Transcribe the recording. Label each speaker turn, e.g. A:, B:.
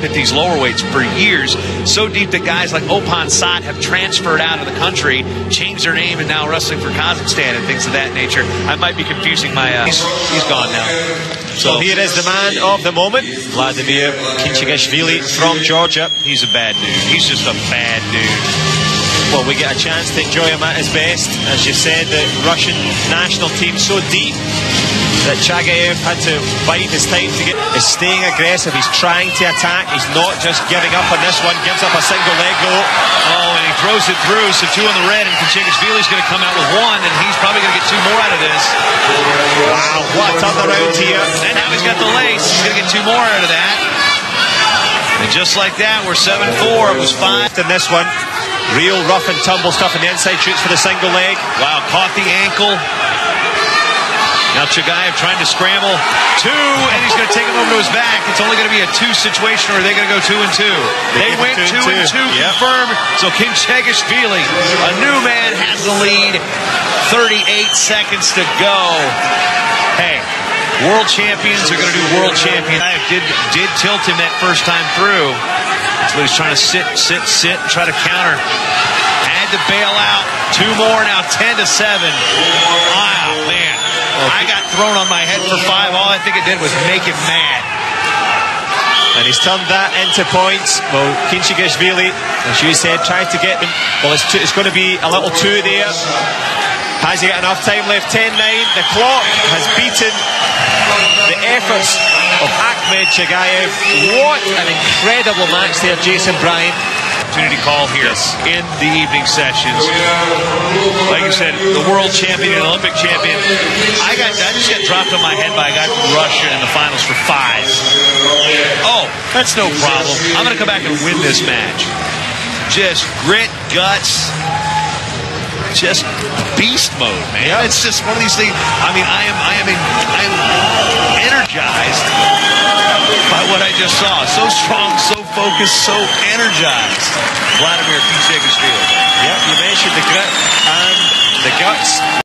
A: at these lower weights for years, so deep that guys like Opan Sat have transferred out of the country, changed their name, and now wrestling for Kazakhstan and things of that nature. I might be confusing my. Uh, he's, he's gone now.
B: So here is the man of the moment, Vladimir Khinchegashvili from Georgia.
A: He's a bad dude. He's just a bad dude.
B: Well, we get a chance to enjoy him at his best. As you said, the Russian national team so deep that Chagayev had to bide his time to get is staying aggressive. He's trying to attack. He's not just giving up on this one. Gives up a single leg.
A: Oh, and he throws it through. So two on the red, and Khinchegashvili's going to come out with one, and he's probably going to get two more out of this.
B: Wow, what a turnaround here.
A: And now he's got the lace. He's going to get two more out of that. And just like that, we're 7-4. It was five.
B: In this one, real rough and tumble stuff in the inside shoots for the single leg.
A: Wow, caught the ankle. Now Chagayev trying to scramble. Two, and he's going to take him over to his back. It's only going to be a two situation, or are they going to go two and two? They,
B: it
A: went
B: two
A: two,
B: and two. Yep.
A: confirmed. So Khinchegashvili, a new man, has the lead. 38 seconds to go. Hey, world champions are going to do world champions. I did did tilt him that first time through. So he's trying to sit, sit, sit, and try to counter. Had to bail out. Two more now, 10 to 7. Wow, man. I got thrown on my head for five. All I think it did was make him mad.
B: And he's turned that into points. Well, Khinchegashvili, as you said, tried to get them. Well, it's, it's going to be a little two there. Has he got enough time left? 10 9. The clock has beaten the efforts of Ahmed Chagayev. What an incredible match there, Jason Bryant.
A: Opportunity call here in the evening sessions. Like you said, the world champion and Olympic champion. I got I just got dropped on my head by a guy from Russia in the finals for five. Oh, that's no problem. I'm going to come back and win this match. Just grit, guts, just beast mode, man. It's just one of these things. I mean, I am, I am, I just saw. So strong, so focused, so energized. Vladimir
B: Khinchegashvili.